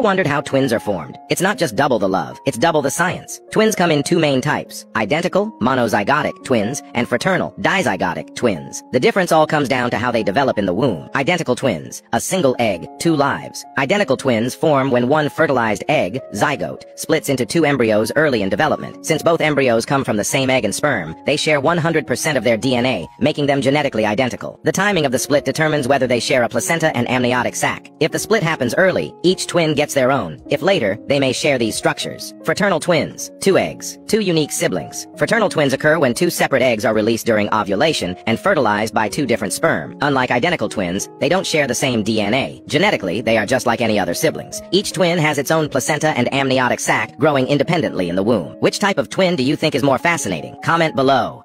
wondered how twins are formed? It's not just double the love, it's double the science. Twins come in two main types, identical, monozygotic twins, and fraternal, dizygotic twins. The difference all comes down to how they develop in the womb. Identical twins, a single egg, two lives. Identical twins form when one fertilized egg, zygote, splits into two embryos early in development. Since both embryos come from the same egg and sperm, they share 100% of their DNA, making them genetically identical. The timing of the split determines whether they share a placenta and amniotic sac. If the split happens early, each twin gets their own. If later, they may share these structures. Fraternal twins, two eggs, two unique siblings. Fraternal twins occur when two separate eggs are released during ovulation and fertilized by two different sperm. Unlike identical twins, they don't share the same DNA. Genetically, they are just like any other siblings. Each twin has its own placenta and amniotic sac growing independently in the womb. Which type of twin do you think is more fascinating? Comment below.